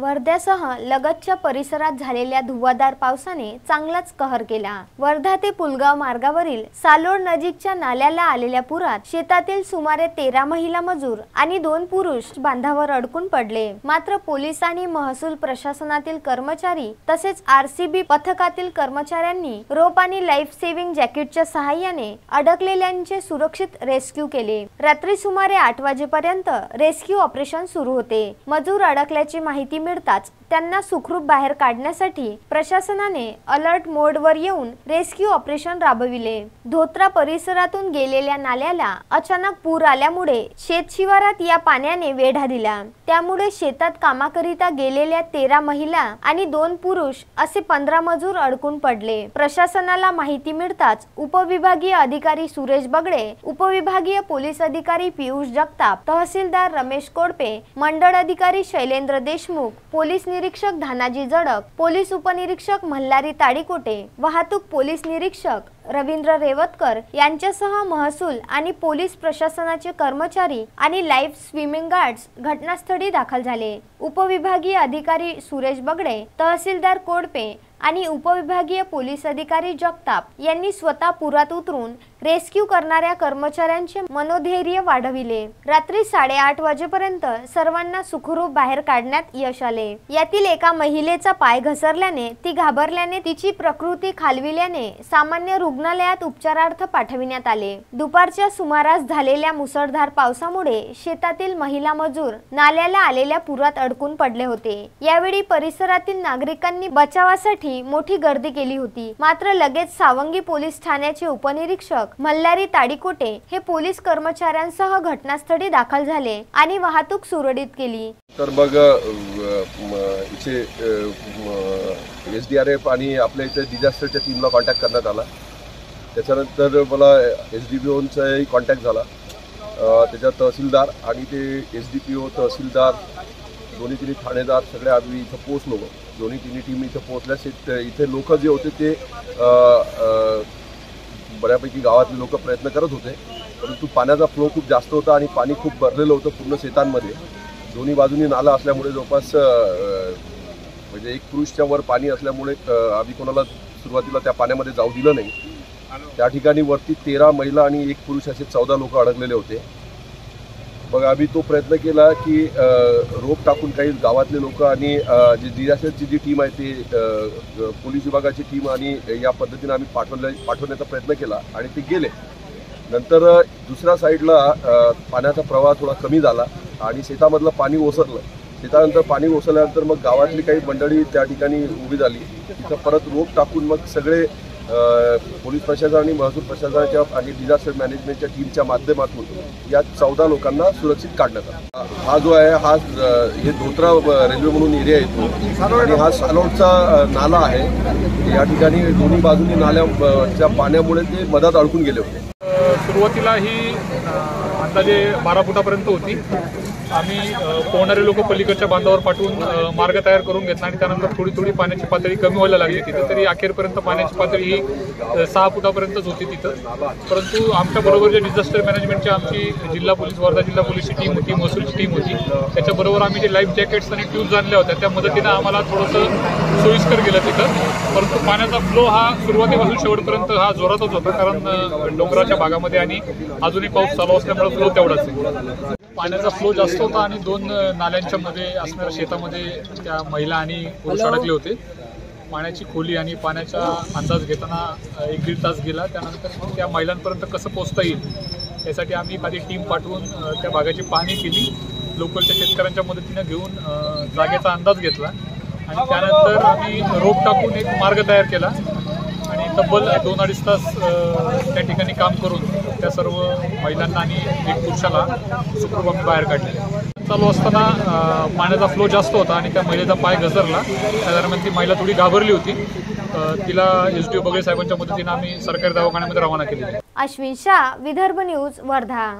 वर्ध्यासह लगतच्या परिसरात झालेल्या धुवाधार पावसाने चांगलाच कहर केला. वर्धा ते पुलगाव मार्गावरील सालोड नजीकच्या नाल्याला आलेल्या पुरात शेतातील सुमारे तेरा महिला मजूर आणि दोन पुरुष बांधावर अडकून पडले. मात्र पोलीस आणि महसूल प्रशासनातील कर्मचारी तसेच आरसीबी पथकातील कर्मचाऱ्यांनी रोप आणि लाईफ सेव्हिंग जॅकेटच्या सहाय्याने अडकलेल्यांचे सुरक्षित रेस्क्यू केले. रात्री सुमारे आठ वाजेपर्यंत रेस्क्यू ऑपरेशन सुरू होते. मजूर अडकल्याची माहिती मिळताच त्यांना सुखरूप बाहेर काढण्यासाठी प्रशासनाने अलर्ट मोडवर येऊन रेस्क्यू ऑपरेशन राबविले. धोत्रा परिसरातून गेलेल्या नाल्याला अचानक पूर आल्यामुळे शेत शिवारात या पाण्याने वेढा दिला. त्यामुळे शेतात कामाकरिता गेलेल्या तेरा महिला आणि दोन पुरुष असे पंधरा मजूर अडकून पडले. प्रशासनाला माहिती मिळताच उपविभागीय अधिकारी सुरेश बगडे उपविभागीय पोलीस अधिकारी पियुष जगताप तहसीलदार रमेश कोडपे मंडळ अधिकारी शैलेंद्र देशमुख पोलीस उपनिरीक्षक धानाजी जडक पोलीस उपनिरीक्षक मल्हारी ताडीकोटे वाहतूक पोलीस निरीक्षक रवींद्र रेवतकर यांच्यासह महसूल आणि पोलीस प्रशासनाचे कर्मचारी आणि लाईफ स्विमिंग गार्ड्स घटनास्थळी दाखल झाले. उपविभागीय अधिकारी सुरेश बगडे तहसीलदार कोडपे आणि उपविभागीय पोलीस अधिकारी जगताप यांनी स्वतः पुरात उतरून रेस्क्यू करणाऱ्या कर्मचाऱ्यांचे मनोधैर्य वाढविले. रात्री साडेआठ वाजेपर्यंत सर्वांना सुखरूप बाहेर काढण्यात यश आले. यातील एका महिलेचा पाय घसरल्याने ती घाबरल्याने तिची प्रकृती खालविल्याने सामान्य रुग्णालयात उपचारार्थ पाठविण्यात आले. दुपारच्या सुमारास झालेल्या मुसळधार पावसामुळे शेतातील महिला मजूर नाल्याला आलेल्या पुरात अडकून पडले होते. यावेळी परिसरातील नागरिकांनी बचावासाठी मोठी गर्दी केली होती. मात्र लगेच सावंगी पोलीस ठाण्याचे उपनिरीक्षक मल्हारी ताडीकोटे हे पोलीस कर्मचाऱ्यांसह घटनास्थळी दाखल झाले आणि वाहतूक सुरळीत केली. तर मग इथे एस डी आर एफ आणि आपल्या इथे डिझास्टरच्या टीमला कॉन्टॅक्ट करण्यात आला. त्याच्यानंतर मला एस डी पी ओंचाही कॉन्टॅक्ट झाला. त्याच्यात तहसीलदार आणि ते एस डी पी ओ तहसीलदार दोन्ही तिन्ही ठाणेदार सगळे आम्ही इथं पोचलो दोन्ही तिन्ही टीम इथं पोचल्या इथे लोक जे होते ते बऱ्यापैकी गावातले लोक प्रयत्न करत होते परंतु पाण्याचा फ्लो खूप जास्त होता आणि पाणी खूप भरलेलं होतं पूर्ण शेतांमध्ये. दोन्ही बाजूनी नाला असल्यामुळे जवळपास म्हणजे एक पुरुषच्या वर पाणी असल्यामुळे आम्ही कोणाला सुरुवातीला त्या पाण्यामध्ये जाऊ दिलं नाही. त्या ठिकाणी वरती तेरा महिला आणि एक पुरुष असे चौदा लोक अडकलेले होते. मग आम्ही तो प्रयत्न केला की रोप टाकून काही गावातले लोक आणि जी डिझास्टरची जी टीम आहे ती पोलीस विभागाची टीम आणि या पद्धतीने आम्ही पाठवल्या पाठवण्याचा प्रयत्न केला आणि ते गेले. नंतर दुसऱ्या साईडला पाण्याचा प्रवाह थोडा कमी झाला आणि शेतामधलं पाणी ओसरलं. शेतानंतर पाणी ओसरल्यानंतर मग गावातली काही मंडळी त्या ठिकाणी उभी झाली. तिथं परत रोप टाकून मग सगळे पोलीस प्रशासन आणि महसूल प्रशासनाच्या आणि डिझास्टर मॅनेजमेंटच्या टीमच्या माध्यमातून या चौदा लोकांना सुरक्षित काढण्यात आला. हा जो आहे हा हे धोत्रा रेल्वे म्हणून एरिया येतो आणि हा सालोडचा नाला आहे. या ठिकाणी दोन्ही बाजूनी नाल्याच्या पाण्यामुळे ते मधात अडकून गेले होते. सुरुवातीला ही अ, अंदाजे बारा फुटापर्यंत होती आम्ही पोहणारे लोक पलीकडच्या बांधावर पाठवून मार्ग तयार करून घेतला आणि त्यानंतर थोडी थोडी पाण्याची पातळी कमी व्हायला लागली तिथं. तरी अखेरपर्यंत पाण्याची पातळी ही सहा फुटापर्यंतच होती तिथं. परंतु आमच्याबरोबर जे डिझास्टर मॅनेजमेंटची आमची जिल्हा पोलीस वर्धा जिल्हा पोलीसची टीम होती महसूलची टीम होती त्याच्याबरोबर आम्ही जे लाईफ जॅकेट्स आणि ट्यूब्स आणल्या होत्या त्या मदतीनं आम्हाला थोडंसं सोयीस्कर गेलं तिथं. परंतु पाण्याचा फ्लो हा सुरुवातीपासून शेवटपर्यंत हा जोरातच होता कारण डोंगराच्या भागामध्ये आणि अजूनही पाऊस चालू असल्यामुळे फ्लो तेवढाच आहे. पाण्याचा फ्लो जास्त होता आणि दोन नाल्यांच्या मध्ये असणाऱ्या शेतामध्ये त्या महिला आणि पुरुष अडकले होते. पाण्याची खोली आणि पाण्याचा अंदाज घेताना एक दीड तास गेला. त्यानंतर त्या महिलांपर्यंत कसं पोहोचता येईल यासाठी आम्ही एखादी टीम पाठवून त्या भागाची पाहणी केली. लोकलच्या शेतकऱ्यांच्या मदतीनं घेऊन जागेचा अंदाज घेतला. आणि त्यानंतर आम्ही रोप टाकून एक मार्ग तयार केला. तब्बल दोन अडीच तास त्या ठिकाणी काम करून त्या सर्व महिलांना आणि एक पुरुषाला सुखरूप आम्ही बाहेर काढले. चालू असताना पाण्याचा फ्लो जास्त होता आणि त्या महिलेचा पाय घसरला. त्या दरम्यान ती महिला थोडी घाबरली होती. तिला एस डी ओ बगळे साहेबांच्या मदतीनं आम्ही सरकारी दवाखान्यामध्ये रवाना केली अश्विन शाह विदर्भ न्यूज वर्धा.